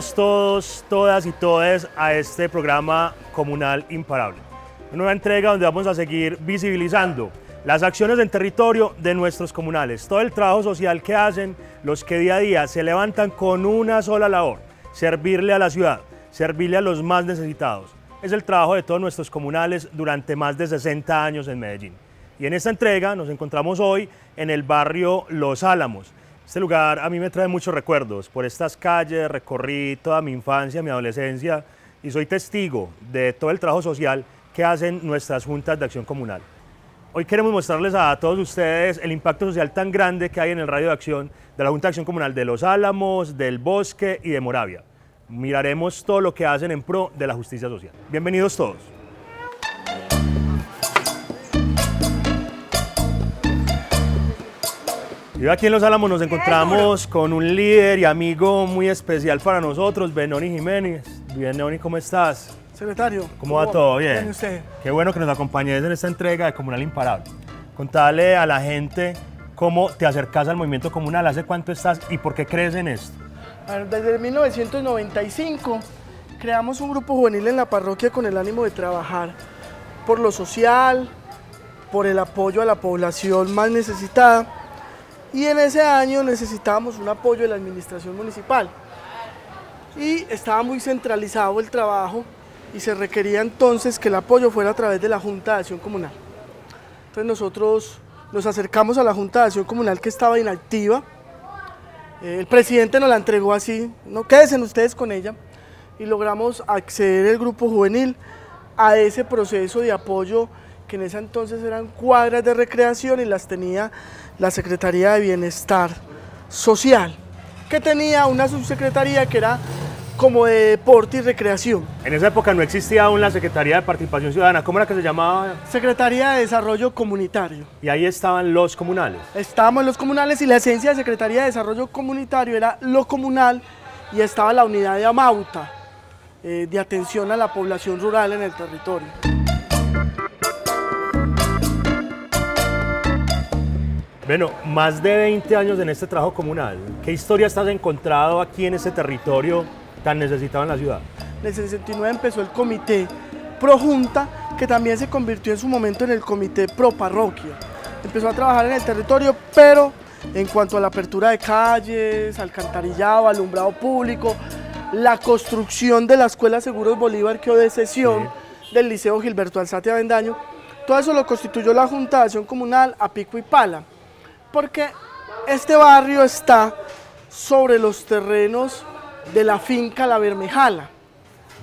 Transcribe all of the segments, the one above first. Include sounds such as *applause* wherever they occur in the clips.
Bienvenidos todos, todas y todes a este programa comunal imparable. Una nueva entrega donde vamos a seguir visibilizando las acciones en territorio de nuestros comunales, todo el trabajo social que hacen, los que día a día se levantan con una sola labor, servirle a la ciudad, servirle a los más necesitados. Es el trabajo de todos nuestros comunales durante más de 60 años en Medellín. Y en esta entrega nos encontramos hoy en el barrio Los Álamos. Este lugar a mí me trae muchos recuerdos. Por estas calles recorrí toda mi infancia, mi adolescencia y soy testigo de todo el trabajo social que hacen nuestras juntas de acción comunal. Hoy queremos mostrarles a todos ustedes el impacto social tan grande que hay en el radio de acción de la Junta de Acción Comunal de Los Álamos, del Bosque y de Moravia. Miraremos todo lo que hacen en pro de la justicia social. Bienvenidos todos. Y aquí en Los Álamos nos encontramos con un líder y amigo muy especial para nosotros, Benoni Jiménez. Bien, Benoni, ¿cómo estás? Secretario. ¿Cómo va todo? Bien. Bien, usted. Qué bueno que nos acompañes en esta entrega de Comunal Imparable. Contale a la gente cómo te acercas al movimiento comunal, hace cuánto estás y por qué crees en esto. Bueno, desde 1995 creamos un grupo juvenil en la parroquia con el ánimo de trabajar por lo social, por el apoyo a la población más necesitada y en ese año necesitábamos un apoyo de la administración municipal. Y estaba muy centralizado el trabajo y se requería entonces que el apoyo fuera a través de la Junta de Acción Comunal. Entonces nosotros nos acercamos a la Junta de Acción Comunal que estaba inactiva, eh, el presidente nos la entregó así, no quédense ustedes con ella, y logramos acceder el grupo juvenil a ese proceso de apoyo que en ese entonces eran cuadras de recreación y las tenía la Secretaría de Bienestar Social, que tenía una subsecretaría que era como de deporte y recreación. En esa época no existía aún la Secretaría de Participación Ciudadana, ¿cómo era que se llamaba? Secretaría de Desarrollo Comunitario. Y ahí estaban los comunales. Estábamos los comunales y la esencia de Secretaría de Desarrollo Comunitario era lo comunal y estaba la unidad de Amauta, eh, de atención a la población rural en el territorio. Bueno, más de 20 años en este trabajo comunal. ¿Qué historia estás encontrado aquí en este territorio tan necesitado en la ciudad? En el 69 empezó el comité pro junta, que también se convirtió en su momento en el comité pro parroquia. Empezó a trabajar en el territorio, pero en cuanto a la apertura de calles, alcantarillado, alumbrado público, la construcción de la Escuela Seguros Bolívar quedó de sesión del Liceo Gilberto Alzate Avendaño, todo eso lo constituyó la Junta de Acción Comunal a pico y pala, porque este barrio está sobre los terrenos de la finca La Bermejala,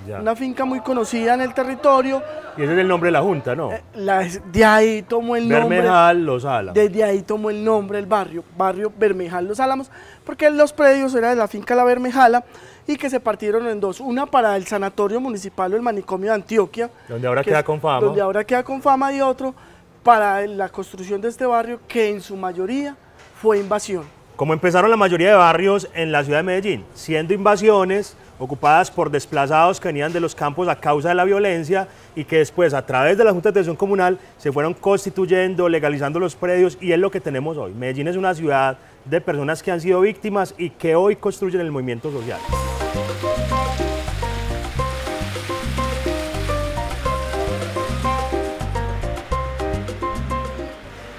Ya. una finca muy conocida en el territorio, Y ese es el nombre de la Junta, ¿no? eh, la- de ahí tomó el nombre. Bermejal, Los Álamos. Desde ahí tomó el nombre el barrio, barrio Bermejal Los Álamos, porque los predios eran de la finca La Bermejala y que se partieron en dos, una para el sanatorio municipal o el manicomio de Antioquia, Donde ahora que queda con fama. donde ahora queda con fama y otro para la construcción de este barrio que en su mayoría fue invasión. Como empezaron la mayoría de barrios en la ciudad de Medellín, siendo invasiones ocupadas por desplazados que venían de los campos a causa de la violencia y que después a través de la Junta de Atención Comunal se fueron constituyendo, legalizando los predios y es lo que tenemos hoy. Medellín es una ciudad de personas que han sido víctimas y que hoy construyen el movimiento social.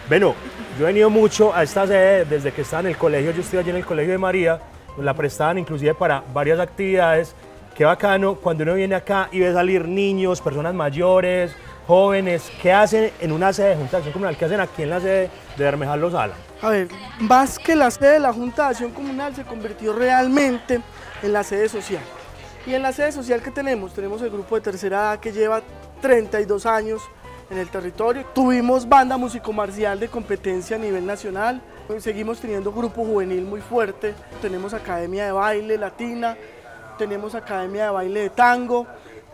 Bueno, yo he venido mucho a esta sede desde que estaba en el colegio, yo estoy allí en el colegio de María, nos la prestaban inclusive para varias actividades. Qué bacano cuando uno viene acá y ve salir niños, personas mayores, jóvenes, ¿qué hacen en una sede de Junta de Acción Comunal? ¿Qué hacen aquí en la sede de Bermejal Los Álamos? A ver, más que la sede de la Junta de Acción Comunal se convirtió realmente en la sede social. Y en la sede social que tenemos, tenemos el grupo de tercera edad que lleva 32 años en el territorio. Tuvimos banda músico-marcial de competencia a nivel nacional. Seguimos teniendo grupo juvenil muy fuerte. Tenemos academia de baile latina, tenemos academia de baile de tango,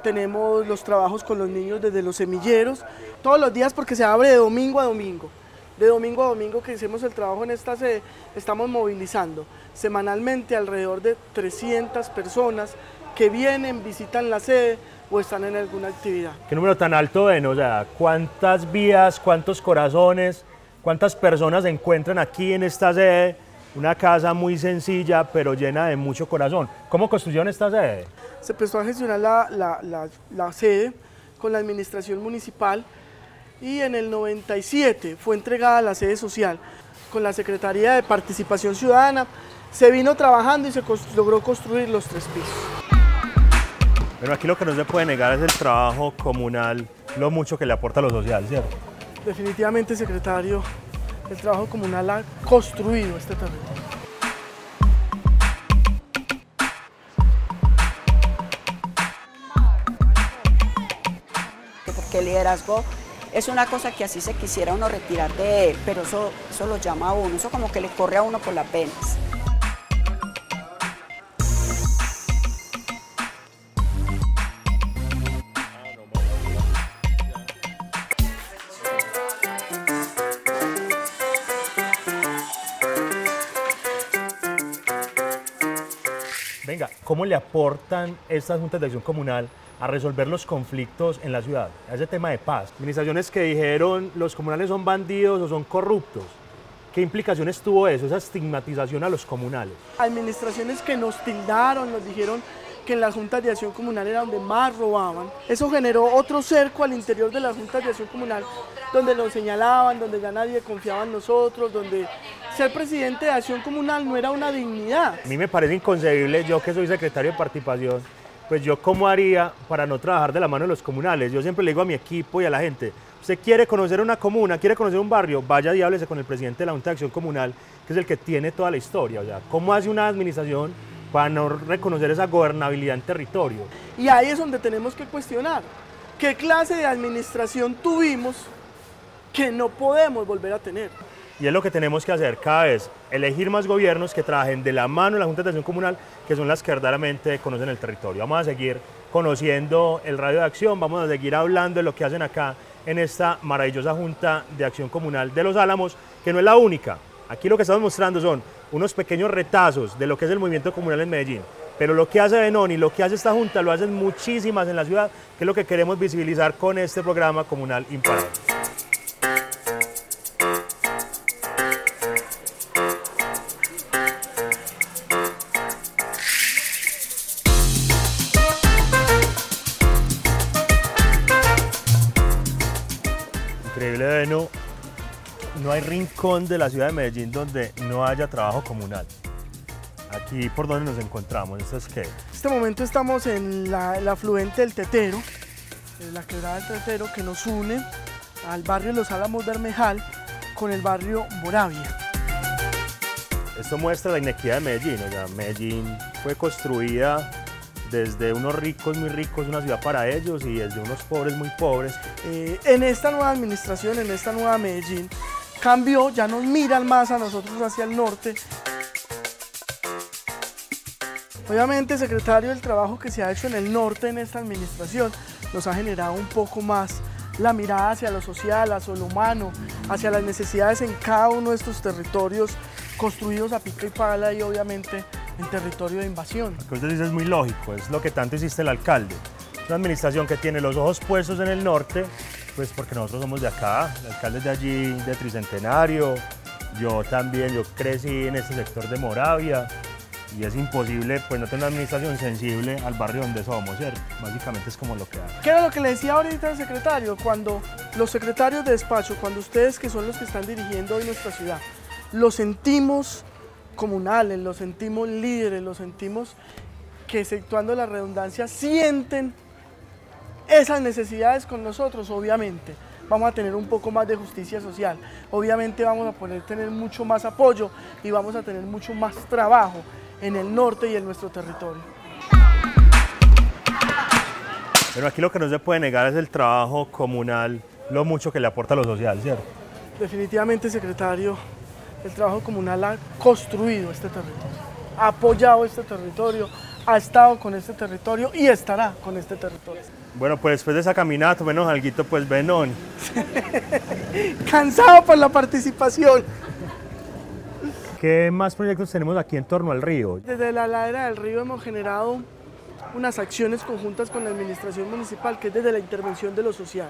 tenemos los trabajos con los niños desde los semilleros, todos los días porque se abre de domingo a domingo. De domingo a domingo que hicimos el trabajo en esta sede, estamos movilizando semanalmente alrededor de 300 personas que vienen, visitan la sede o están en alguna actividad. ¿Qué número tan alto ven? O sea, ¿cuántas vidas, cuántos corazones, cuántas personas se encuentran aquí en esta sede una casa muy sencilla pero llena de mucho corazón. ¿Cómo construyeron esta sede? Se empezó a gestionar la, la, la, la sede con la administración municipal y en el 97 fue entregada la sede social con la Secretaría de Participación Ciudadana. Se vino trabajando y se logró construir los tres pisos. Pero aquí lo que no se puede negar es el trabajo comunal, lo mucho que le aporta a lo social, ¿cierto? Definitivamente, secretario, el trabajo comunal ha construido este territorio. Porque el liderazgo es una cosa que así se quisiera uno retirar de él, pero eso, eso lo llama a uno, eso como que le corre a uno por las venas. Venga, ¿cómo le aportan estas juntas de acción comunal a resolver los conflictos en la ciudad? A ese tema de paz. Administraciones que dijeron los comunales son bandidos o son corruptos. ¿Qué implicaciones tuvo eso, esa estigmatización a los comunales? Administraciones que nos tildaron, nos dijeron que en las juntas de acción comunal era donde más robaban. Eso generó otro cerco al interior de las juntas de acción comunal, donde nos señalaban, donde ya nadie confiaba en nosotros, donde ser presidente de acción comunal no era una dignidad. A mí me parece inconcebible, yo que soy secretario de participación, pues yo cómo haría para no trabajar de la mano de los comunales. Yo siempre le digo a mi equipo y a la gente, usted quiere conocer una comuna, quiere conocer un barrio, vaya y háblese con el presidente de la Junta de Acción Comunal, que es el que tiene toda la historia. O sea, ¿cómo hace una administración para no reconocer esa gobernabilidad en territorio? Y ahí es donde tenemos que cuestionar qué clase de administración tuvimos que no podemos volver a tener. Y es lo que tenemos que hacer cada vez, elegir más gobiernos que trabajen de la mano en la Junta de Acción Comunal, que son las que verdaderamente conocen el territorio. Vamos a seguir conociendo el radio de acción, vamos a seguir hablando de lo que hacen acá en esta maravillosa Junta de Acción Comunal de Los Álamos, que no es la única. Aquí lo que estamos mostrando son unos pequeños retazos de lo que es el movimiento comunal en Medellín. Pero lo que hace Benoni, lo que hace esta Junta, lo hacen muchísimas en la ciudad, que es lo que queremos visibilizar con este programa comunal imparable. Increíble, Beno. No hay rincón de la ciudad de Medellín donde no haya trabajo comunal. Aquí por donde nos encontramos, ¿esto es qué? En este momento estamos en la, el afluente del Tetero, en la quebrada del Tetero que nos une al barrio Los Álamos Bermejal con el barrio Moravia. Esto muestra la inequidad de Medellín. O sea, Medellín fue construida desde unos ricos muy ricos, una ciudad para ellos, y desde unos pobres muy pobres. Eh, en esta nueva administración, en esta nueva Medellín, cambió, ya nos miran más a nosotros hacia el norte. Obviamente, secretario, el trabajo que se ha hecho en el norte en esta administración nos ha generado un poco más la mirada hacia lo social, hacia lo humano, hacia las necesidades en cada uno de estos territorios construidos a pico y pala y obviamente en territorio de invasión. Lo que usted dice es muy lógico, es lo que tanto hiciste el alcalde. Una administración que tiene los ojos puestos en el norte, pues porque nosotros somos de acá, el alcalde es de allí, de Tricentenario, yo también, yo crecí en este sector de Moravia, y es imposible pues no tener una administración sensible al barrio donde somos, ¿cierto? Básicamente es como lo que hay. ¿Qué era lo que le decía ahorita al secretario? Cuando los secretarios de despacho, cuando ustedes que son los que están dirigiendo hoy nuestra ciudad, los sentimos comunales, los sentimos líderes, los sentimos que exceptuando la redundancia sienten esas necesidades con nosotros, obviamente. Vamos a tener un poco más de justicia social, obviamente vamos a poder tener mucho más apoyo y vamos a tener mucho más trabajo en el norte y en nuestro territorio. Pero aquí lo que no se puede negar es el trabajo comunal, lo mucho que le aporta a lo social, ¿cierto? Definitivamente, secretario, el trabajo comunal ha construido este territorio, ha apoyado este territorio, ha estado con este territorio y estará con este territorio. Bueno, pues después de esa caminata, menos alguito, pues Benón. *laughs* Cansado por la participación. ¿Qué más proyectos tenemos aquí en torno al río? Desde la ladera del río hemos generado unas acciones conjuntas con la administración municipal, que es desde la intervención de lo social,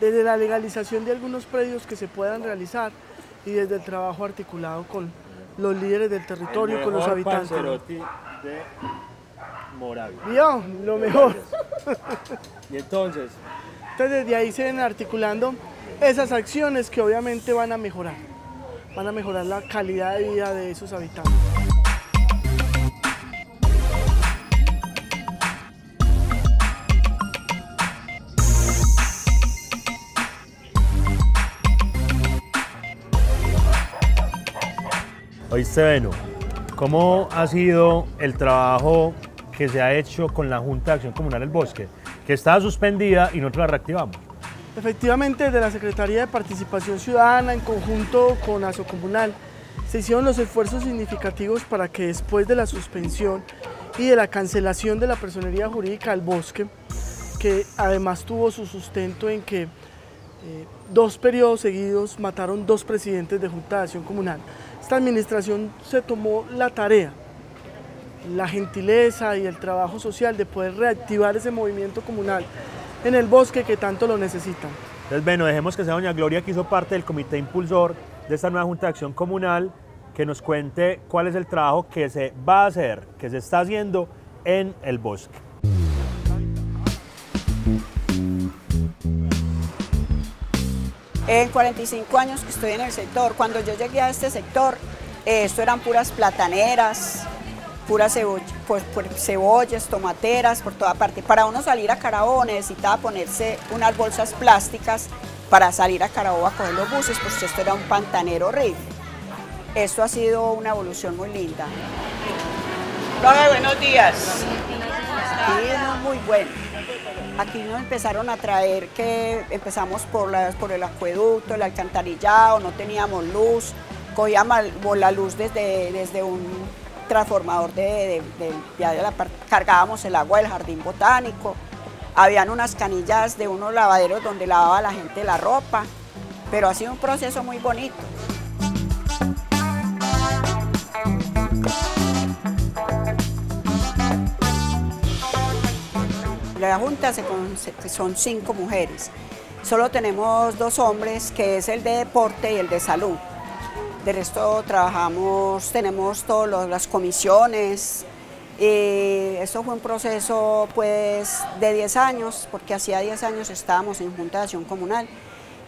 desde la legalización de algunos predios que se puedan realizar y desde el trabajo articulado con, los líderes del territorio, con los habitantes. de Moravia. ¿Vio? Lo mejor. y entonces, Entonces desde ahí se ven articulando esas acciones que obviamente van a mejorar, van a mejorar la calidad de vida de esos habitantes. Oíste, ¿cómo ha sido el trabajo que se ha hecho con la Junta de Acción Comunal El Bosque? Que estaba suspendida y nosotros la reactivamos. Efectivamente, desde la Secretaría de Participación Ciudadana, en conjunto con ASO Comunal, se hicieron los esfuerzos significativos para que después de la suspensión y de la cancelación de la personería jurídica del bosque, que además tuvo su sustento en que eh, dos periodos seguidos mataron dos presidentes de Junta de Acción Comunal, esta administración se tomó la tarea, la gentileza y el trabajo social de poder reactivar ese movimiento comunal en el bosque que tanto lo necesitan. Entonces, bueno, dejemos que sea doña Gloria, que hizo parte del comité impulsor de esta nueva Junta de Acción Comunal, que nos cuente cuál es el trabajo que se va a hacer, que se está haciendo en el bosque. En 45 años que estoy en el sector, cuando yo llegué a este sector, eh, esto eran puras plataneras, puras cebo- pues, cebollas, tomateras, por toda parte. Para uno salir a Carabobo necesitaba ponerse unas bolsas plásticas para salir a Carabobo a coger los buses, pues esto era un pantanero horrible. Esto ha sido una evolución muy linda. Profe, buenos días. Sí, muy bueno. Aquí nos empezaron a traer que empezamos por, las- por el acueducto, el alcantarillado, no teníamos luz, cogíamos la luz desde, desde un transformador de, de- cargábamos el agua del jardín botánico, habían unas canillas de unos lavaderos donde lavaba la gente la ropa, pero ha sido un proceso muy bonito. La Junta son cinco mujeres. Solo tenemos dos hombres, que es el de deporte y el de salud. De resto trabajamos, tenemos todas las comisiones. Y eso fue un proceso pues de 10 años, porque hacía 10 años estábamos en Junta de Acción Comunal.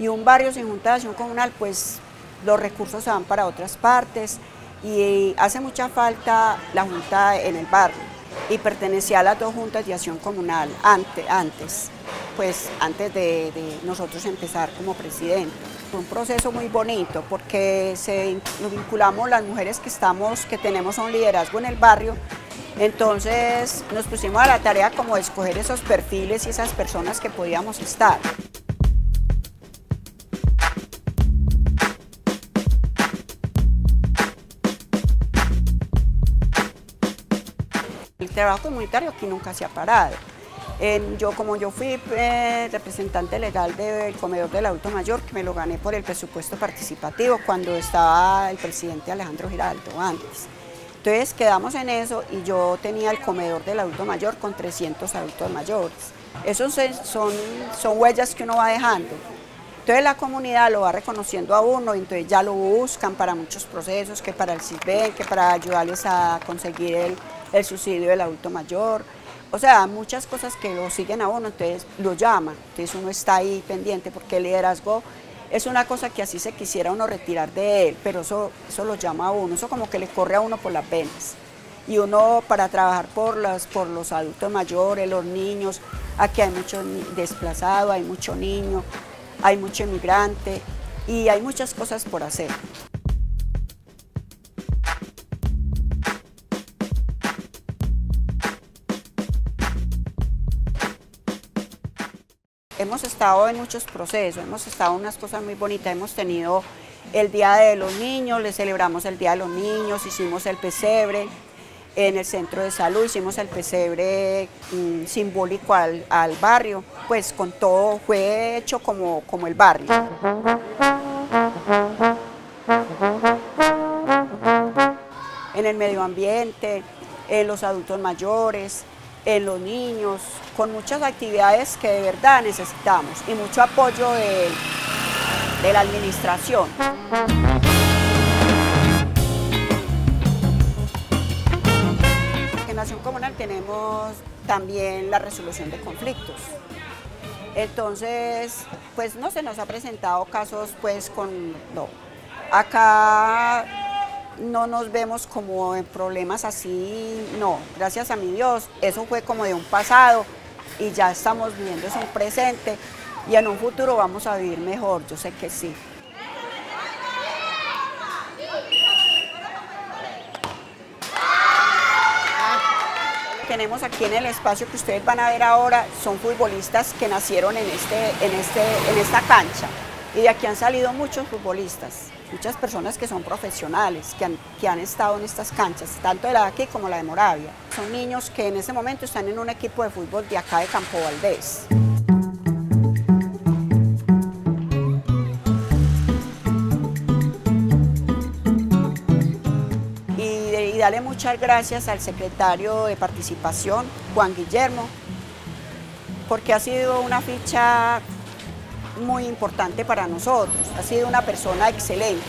Y un barrio sin Junta de Acción Comunal, pues los recursos se van para otras partes y hace mucha falta la Junta en el barrio y pertenecía a las dos juntas de acción comunal ante- antes, pues antes de, de nosotros empezar como presidente. Fue un proceso muy bonito porque se, nos vinculamos las mujeres que estamos, que tenemos un liderazgo en el barrio, entonces nos pusimos a la tarea como de escoger esos perfiles y esas personas que podíamos estar. Trabajo comunitario aquí nunca se ha parado. Yo como yo fui eh, representante legal del comedor del adulto mayor, que me lo gané por el presupuesto participativo cuando estaba el presidente Alejandro Giraldo antes. Entonces quedamos en eso y yo tenía el comedor del adulto mayor con 300 adultos mayores. Esos son, son huellas que uno va dejando. Entonces la comunidad lo va reconociendo a uno entonces ya lo buscan para muchos procesos, que para el CISBEN, que para ayudarles a conseguir el, el subsidio del adulto mayor. O sea, muchas cosas que lo siguen a uno, entonces lo llaman, entonces uno está ahí pendiente porque el liderazgo es una cosa que así se quisiera uno retirar de él, pero eso, eso lo llama a uno, eso como que le corre a uno por las venas. Y uno para trabajar por, las, por los adultos mayores, los niños, aquí hay mucho desplazado, hay mucho niño, hay mucho inmigrante y hay muchas cosas por hacer. Hemos estado en muchos procesos, hemos estado en unas cosas muy bonitas, hemos tenido el Día de los Niños, le celebramos el Día de los Niños, hicimos el pesebre en el centro de salud, hicimos el pesebre mm, simbólico al, al barrio, pues con todo fue hecho como, como el barrio. en el medio ambiente, en los adultos mayores, en los niños, con muchas actividades que de verdad necesitamos y mucho apoyo de, la administración. Nación Comunal tenemos también la resolución de conflictos. Entonces, pues no se nos ha presentado casos pues con... No. Acá no nos vemos como en problemas así, no, gracias a mi Dios, eso fue como de un pasado y ya estamos viviendo eso en presente y en un futuro vamos a vivir mejor, yo sé que sí. tenemos aquí en el espacio que ustedes van a ver ahora son futbolistas que nacieron en, este, en, este, en esta cancha y de aquí han salido muchos futbolistas, muchas personas que son profesionales, que han, que han estado en estas canchas, tanto de la de aquí como la de Moravia. Son niños que en ese momento están en un equipo de fútbol de acá de Campo Valdés. darle muchas gracias al secretario de Participación, Juan Guillermo, porque ha sido una ficha muy importante para nosotros, ha sido una persona excelente.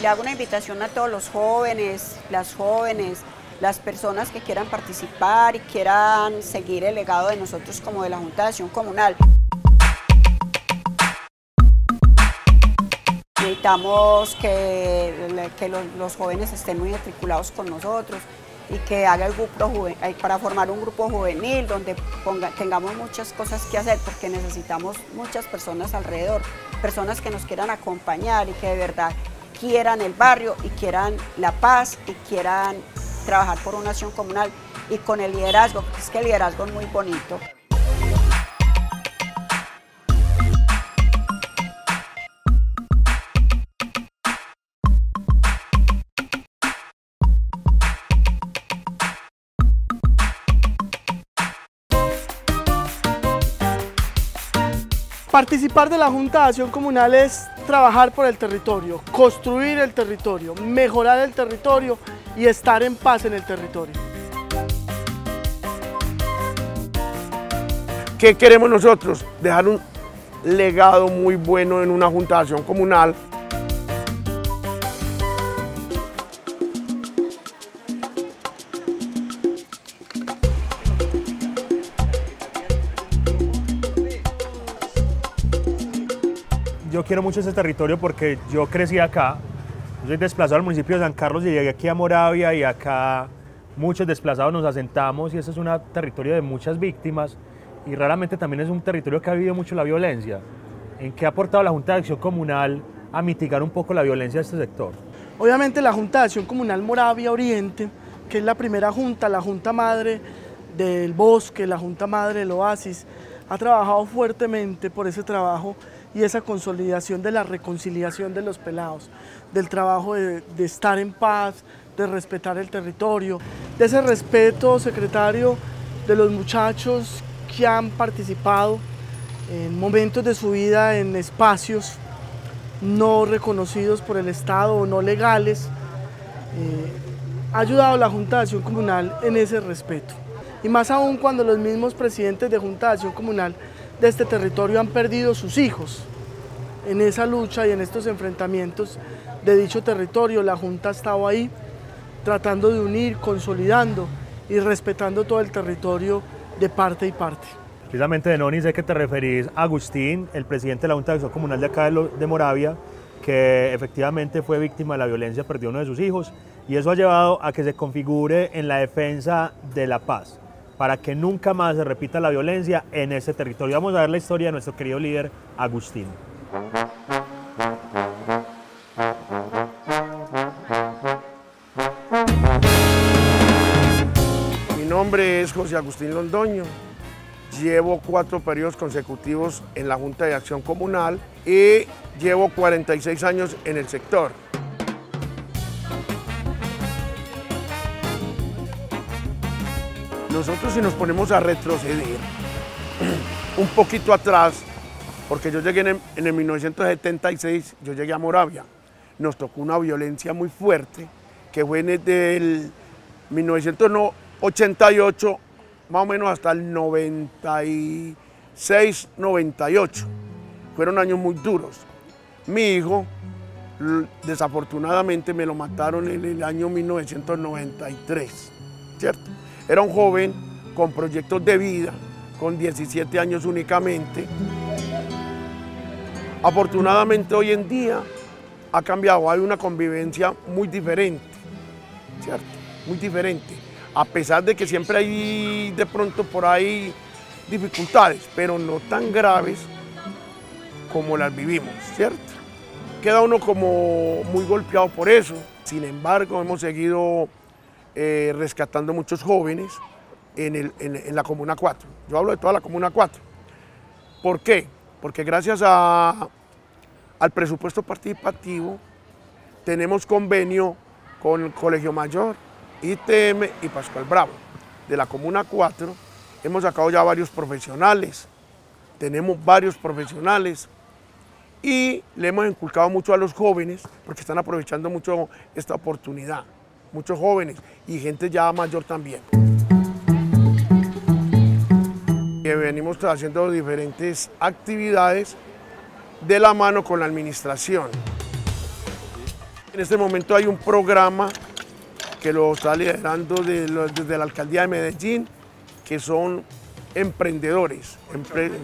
Le hago una invitación a todos los jóvenes, las jóvenes, las personas que quieran participar y quieran seguir el legado de nosotros como de la Junta de Acción Comunal. Necesitamos que, que los, jóvenes estén muy matriculados con nosotros y que haga el grupo eh, para formar un grupo juvenil donde tengamos muchas cosas que hacer porque necesitamos muchas personas alrededor, personas que nos quieran acompañar y que de verdad quieran el barrio y quieran la paz y quieran trabajar por una acción comunal y con el liderazgo, porque es que el liderazgo es muy bonito. Participar de la Junta de Acción Comunal es trabajar por el territorio, construir el territorio, mejorar el territorio y estar en paz en el territorio. ¿Qué queremos nosotros? Dejar un legado muy bueno en una Junta de Acción Comunal quiero mucho ese territorio porque yo crecí acá. Yo soy desplazado al municipio de San Carlos y llegué aquí a Moravia y acá muchos desplazados nos asentamos y ese es un territorio de muchas víctimas y raramente también es un territorio que ha vivido mucho la violencia. ¿En qué ha aportado la Junta de Acción Comunal a mitigar un poco la violencia de este sector? Obviamente la Junta de Acción Comunal Moravia Oriente, que es la primera junta, la junta madre del bosque, la junta madre del oasis, ha trabajado fuertemente por ese trabajo y esa consolidación de la reconciliación de los pelados, del trabajo de, estar en paz, de respetar el territorio, de ese respeto, secretario, de los muchachos que han participado en momentos de su vida en espacios no reconocidos por el Estado o no legales, eh, ha ayudado a la Junta de Acción Comunal en ese respeto. Y más aún cuando los mismos presidentes de Junta de Acción Comunal de este territorio han perdido sus hijos. En esa lucha y en estos enfrentamientos de dicho territorio, la Junta ha estado ahí tratando de unir, consolidando y respetando todo el territorio de parte y parte. Precisamente de Noni sé que te referís a Agustín, el presidente de la Junta de Acción Comunal de acá de Moravia, que efectivamente fue víctima de la violencia, perdió uno de sus hijos y eso ha llevado a que se configure en la defensa de la paz para que nunca más se repita la violencia en ese territorio. Vamos a ver la historia de nuestro querido líder Agustín. Mi nombre es José Agustín Londoño. Llevo cuatro periodos consecutivos en la Junta de Acción Comunal y llevo 46 años en el sector. Nosotros si nos ponemos a retroceder *clears throat* un poquito atrás, porque yo llegué en el, 1976, yo llegué a Moravia, nos tocó una violencia muy fuerte, que fue desde el 1988, más o menos hasta el 96, 98. Fueron años muy duros. Mi hijo desafortunadamente me lo mataron en el año 1993, ¿cierto? Era un joven con proyectos de vida, con 17 años únicamente. Afortunadamente hoy en día ha cambiado, hay una convivencia muy diferente, ¿cierto? Muy diferente. A pesar de que siempre hay de pronto por ahí dificultades, pero no tan graves como las vivimos, ¿cierto? Queda uno como muy golpeado por eso. Sin embargo, hemos seguido eh, rescatando muchos jóvenes en, la Comuna 4. Yo hablo de toda la Comuna 4. ¿Por qué? Porque gracias al presupuesto participativo tenemos convenio con el Colegio Mayor, ITM y Pascual Bravo. De la Comuna 4 hemos sacado ya varios profesionales, tenemos varios profesionales y le hemos inculcado mucho a los jóvenes porque están aprovechando mucho esta oportunidad, muchos jóvenes y gente ya mayor también. venimos haciendo diferentes actividades de la mano con la administración. En este momento hay un programa que lo está liderando desde la alcaldía de Medellín, que son emprendedores,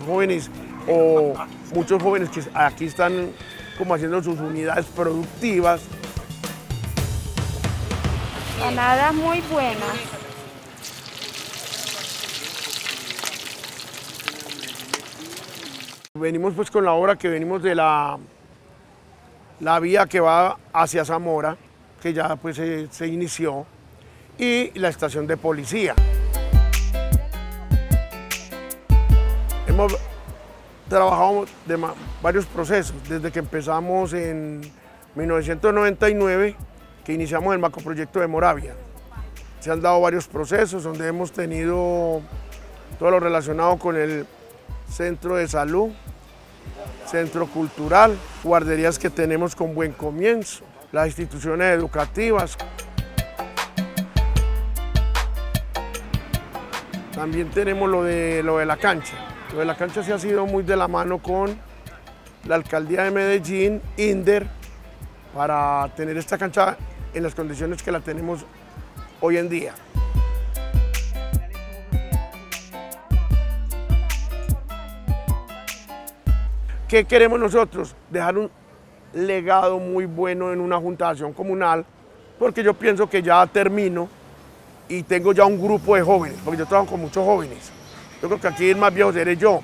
jóvenes o muchos jóvenes que aquí están como haciendo sus unidades productivas. Nada muy buena. Venimos pues con la obra que venimos de la, la vía que va hacia Zamora, que ya pues se, inició, y la estación de policía. Hemos trabajado varios procesos, desde que empezamos en 1999, iniciamos el macroproyecto de Moravia. Se han dado varios procesos donde hemos tenido todo lo relacionado con el centro de salud, centro cultural, guarderías que tenemos con buen comienzo, las instituciones educativas. También tenemos lo de, lo de la cancha. Lo de la cancha se ha sido muy de la mano con la alcaldía de Medellín, INDER, para tener esta cancha en las condiciones que la tenemos hoy en día. ¿Qué queremos nosotros? Dejar un legado muy bueno en una junta de acción comunal, porque yo pienso que ya termino y tengo ya un grupo de jóvenes, porque yo trabajo con muchos jóvenes. Yo creo que aquí el más viejo seré yo.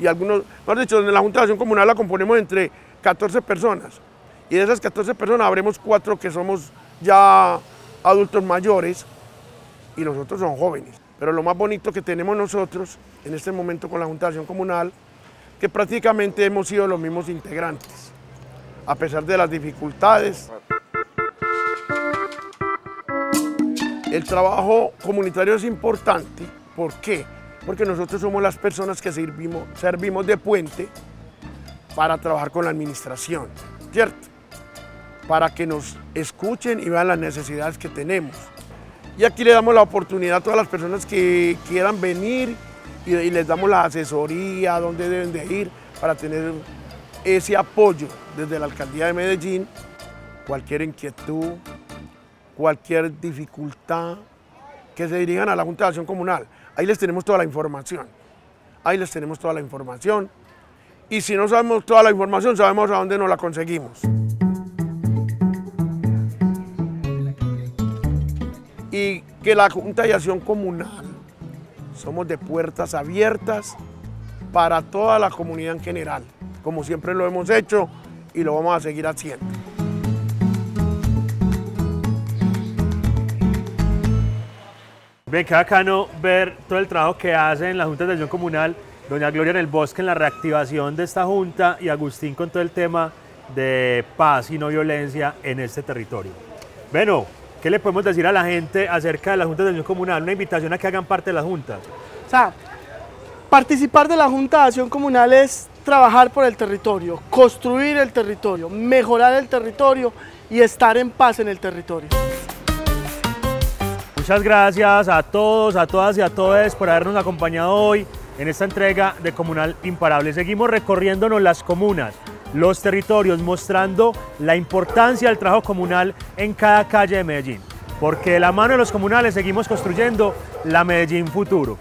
Y algunos, mejor dicho, en la Junta de Acción Comunal la componemos entre 14 personas. Y de esas 14 personas habremos cuatro que somos ya adultos mayores y los otros son jóvenes. Pero lo más bonito que tenemos nosotros en este momento con la Junta de Acción Comunal, que prácticamente hemos sido los mismos integrantes, a pesar de las dificultades. El trabajo comunitario es importante, ¿por qué? porque nosotros somos las personas que servimos, servimos de puente para trabajar con la administración, ¿cierto? Para que nos escuchen y vean las necesidades que tenemos. Y aquí le damos la oportunidad a todas las personas que quieran venir y, les damos la asesoría, dónde deben de ir para tener ese apoyo desde la Alcaldía de Medellín. Cualquier inquietud, cualquier dificultad, que se dirijan a la Junta de Acción Comunal. Ahí les tenemos toda la información. Ahí les tenemos toda la información. Y si no sabemos toda la información, sabemos a dónde nos la conseguimos. Y que la Junta de Acción Comunal somos de puertas abiertas para toda la comunidad en general, como siempre lo hemos hecho y lo vamos a seguir haciendo. Ve, qué bacano ver todo el trabajo que hace en la Junta de Acción Comunal, doña Gloria en el Bosque en la reactivación de esta Junta y Agustín con todo el tema de paz y no violencia en este territorio. Bueno, ¿qué le podemos decir a la gente acerca de la Junta de Acción Comunal? Una invitación a que hagan parte de las juntas. O sea, participar de la Junta de Acción Comunal es trabajar por el territorio, construir el territorio, mejorar el territorio y estar en paz en el territorio. Muchas gracias a todos, a todas y a todos por habernos acompañado hoy en esta entrega de Comunal Imparable. Seguimos recorriéndonos las comunas, los territorios, mostrando la importancia del trabajo comunal en cada calle de Medellín. Porque de la mano de los comunales seguimos construyendo la Medellín futuro.